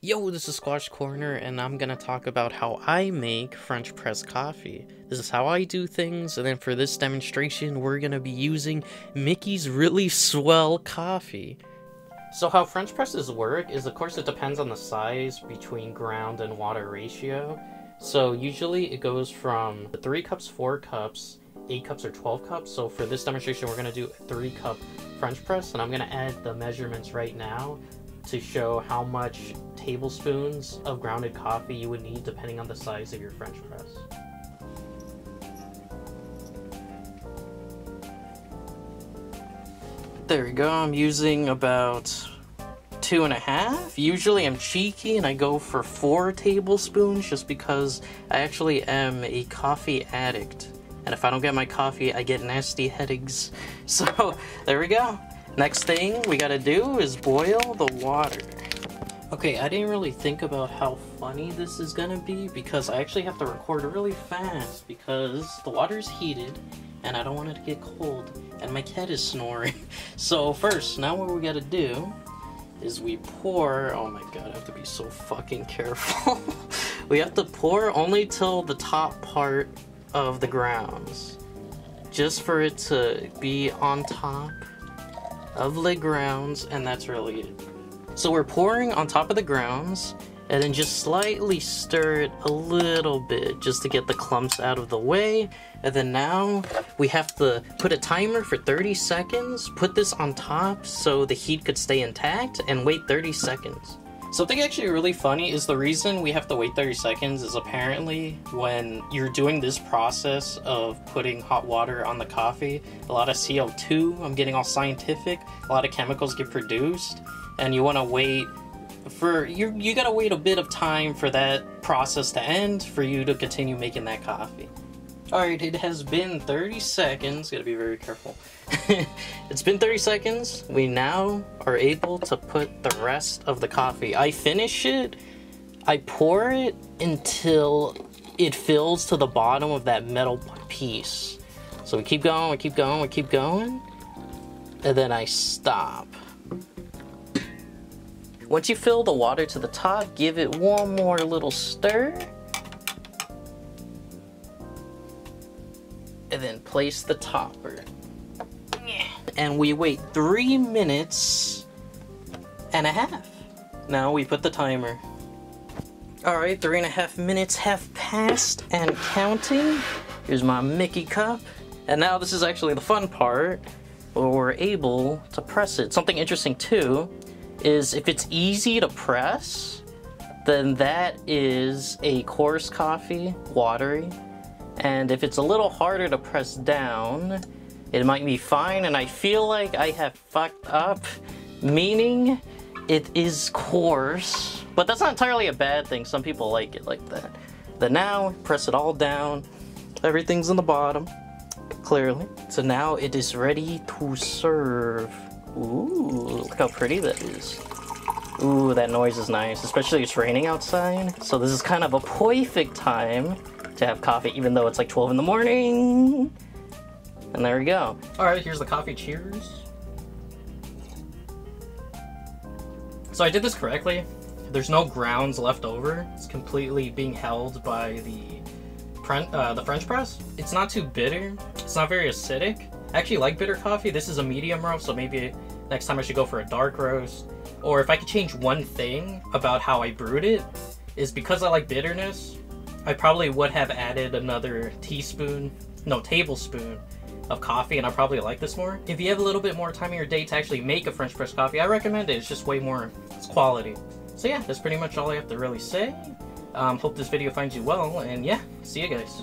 Yo, this is Squash Corner, and I'm gonna talk about how I make French press coffee. This is how I do things, and then for this demonstration, we're gonna be using Mickey's Really Swell Coffee. So how French presses work is, of course, it depends on the size between ground and water ratio. So usually it goes from 3 cups, 4 cups, 8 cups, or 12 cups. So for this demonstration, we're gonna do a 3 cup French press, and I'm gonna add the measurements right now to show how much tablespoons of grounded coffee you would need depending on the size of your French press. There we go, I'm using about two and a half. Usually I'm cheeky and I go for four tablespoons just because I actually am a coffee addict. And if I don't get my coffee, I get nasty headaches. So there we go. Next thing we gotta do is boil the water. Okay, I didn't really think about how funny this is gonna be because I actually have to record really fast because the water's heated and I don't want it to get cold and my cat is snoring. So first, now what we gotta do is we pour, oh my god, I have to be so fucking careful. we have to pour only till the top part of the grounds. Just for it to be on top of the grounds, and that's really it. So we're pouring on top of the grounds, and then just slightly stir it a little bit just to get the clumps out of the way. And then now we have to put a timer for 30 seconds, put this on top so the heat could stay intact, and wait 30 seconds. Something actually really funny is the reason we have to wait 30 seconds is apparently when you're doing this process of putting hot water on the coffee, a lot of CO2, I'm getting all scientific, a lot of chemicals get produced, and you want to wait for you you gotta wait a bit of time for that process to end for you to continue making that coffee. Alright, it has been 30 seconds. Gotta be very careful. it's been 30 seconds. We now are able to put the rest of the coffee. I finish it, I pour it until it fills to the bottom of that metal piece. So we keep going, we keep going, we keep going, and then I stop. Once you fill the water to the top, give it one more little stir. And then place the topper. And we wait three minutes and a half. Now we put the timer. Alright, three and a half minutes have passed and counting. Here's my Mickey cup. And now this is actually the fun part where we're able to press it. Something interesting too is if it's easy to press, then that is a coarse coffee, watery, and if it's a little harder to press down, it might be fine, and I feel like I have fucked up, meaning it is coarse, but that's not entirely a bad thing. Some people like it like that. Then now, press it all down. Everything's in the bottom, clearly. So now it is ready to serve. Ooh, look how pretty that is. Ooh, that noise is nice, especially it's raining outside. So this is kind of a perfect time to have coffee even though it's like 12 in the morning. And there we go. Alright, here's the coffee cheers. So I did this correctly. There's no grounds left over. It's completely being held by the uh, the French press. It's not too bitter. It's not very acidic. I actually like bitter coffee. This is a medium roast, so maybe next time I should go for a dark roast. Or if I could change one thing about how I brewed it, is because I like bitterness, I probably would have added another teaspoon, no, tablespoon of coffee, and I probably like this more. If you have a little bit more time in your day to actually make a French press coffee, I recommend it. It's just way more, it's quality. So yeah, that's pretty much all I have to really say. Um, hope this video finds you well, and yeah, see you guys.